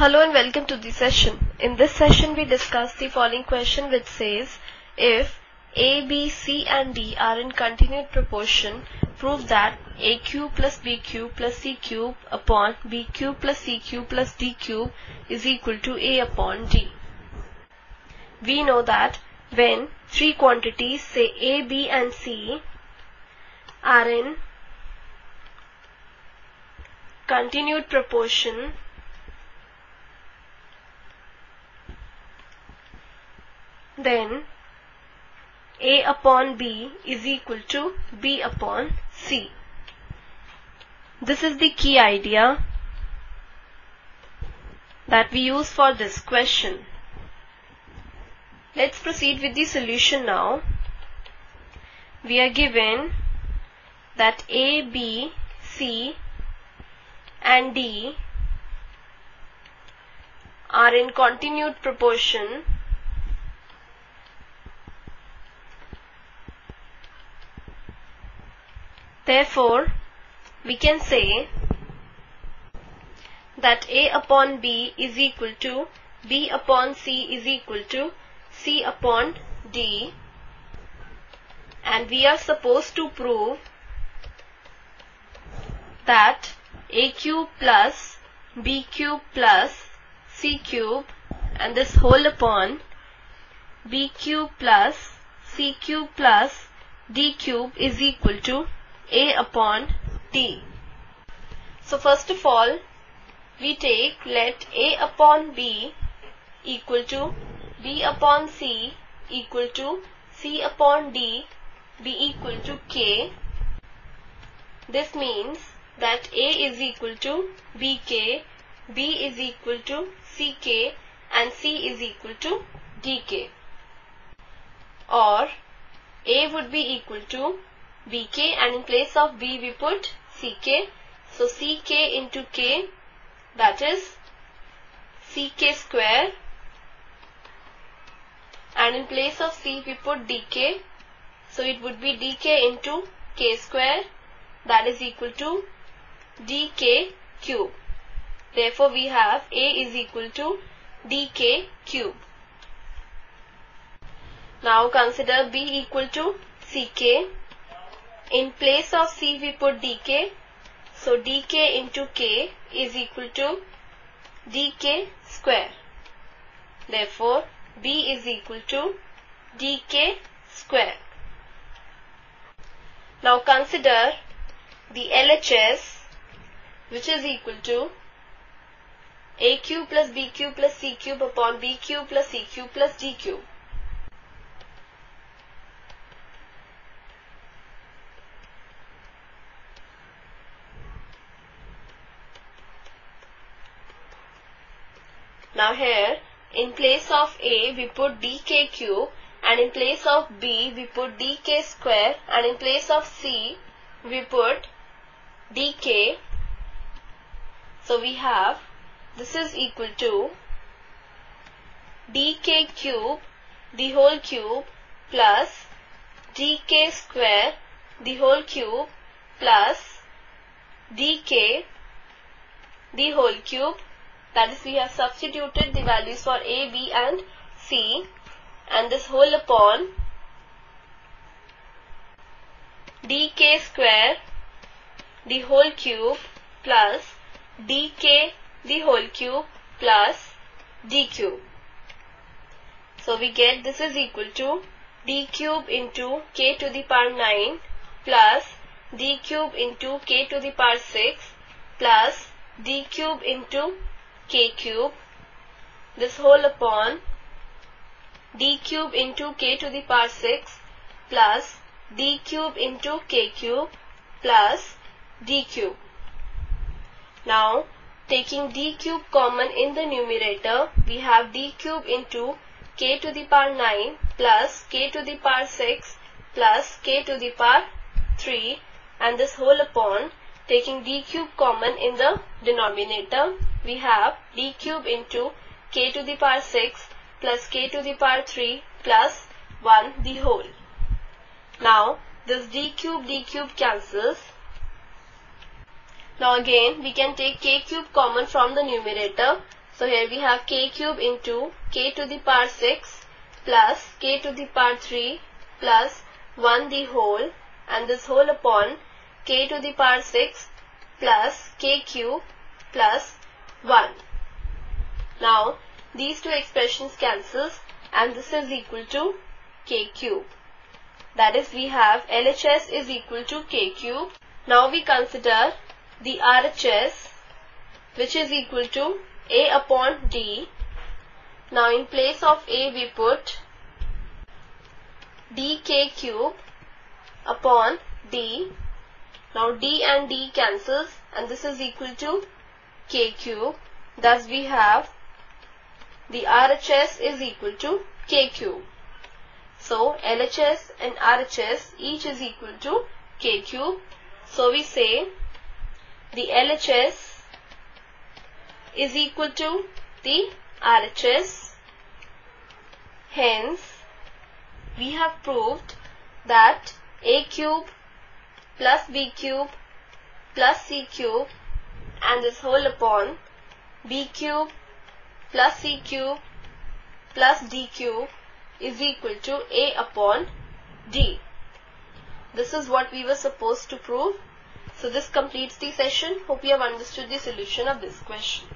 Hello and welcome to the session. In this session we discuss the following question which says if A, B, C and D are in continued proportion prove that A cube plus B cube plus C cube upon B cube plus C cube plus D cube is equal to A upon D. We know that when three quantities say A, B and C are in continued proportion then A upon B is equal to B upon C. This is the key idea that we use for this question. Let's proceed with the solution now. We are given that A, B, C and D are in continued proportion Therefore, we can say that A upon B is equal to B upon C is equal to C upon D. And we are supposed to prove that A cube plus B cube plus C cube and this whole upon B cube plus C cube plus D cube is equal to a upon D. So first of all, we take let A upon B equal to B upon C equal to C upon D be equal to K. This means that A is equal to BK, B is equal to CK and C is equal to DK. Or A would be equal to bk and in place of b we put ck. So ck into k that is ck square and in place of c we put dk so it would be dk into k square that is equal to dk cube. Therefore we have a is equal to dk cube. Now consider b equal to ck in place of C we put dk. So dk into k is equal to dk square. Therefore B is equal to dk square. Now consider the LHS which is equal to a cube plus b cube plus c cube upon b cube plus c cube plus d cube. Now here in place of A we put dk cube and in place of B we put dk square and in place of C we put dk. So we have this is equal to dk cube the whole cube plus dk square the whole cube plus dk the whole cube that is we have substituted the values for A, B and C and this whole upon dk square the whole cube plus dk the whole cube plus d cube. So we get this is equal to d cube into k to the power 9 plus d cube into k to the power 6 plus d cube into k cube this whole upon d cube into k to the power 6 plus d cube into k cube plus d cube. Now taking d cube common in the numerator we have d cube into k to the power 9 plus k to the power 6 plus k to the power 3 and this whole upon taking d cube common in the denominator we have d cube into k to the power 6 plus k to the power 3 plus 1 the whole. Now this d cube d cube cancels. Now again we can take k cube common from the numerator. So here we have k cube into k to the power 6 plus k to the power 3 plus 1 the whole and this whole upon k to the power 6 plus k cube plus 1. Now these two expressions cancels and this is equal to k cube. That is we have LHS is equal to k cube. Now we consider the RHS which is equal to A upon D. Now in place of A we put dk cube upon D. Now D and D cancels and this is equal to k cube. Thus we have the RHS is equal to k cube. So LHS and RHS each is equal to k cube. So we say the LHS is equal to the RHS. Hence, we have proved that a cube plus b cube plus c cube and this whole upon b cube plus c cube plus d cube is equal to a upon d. This is what we were supposed to prove. So this completes the session. Hope you have understood the solution of this question.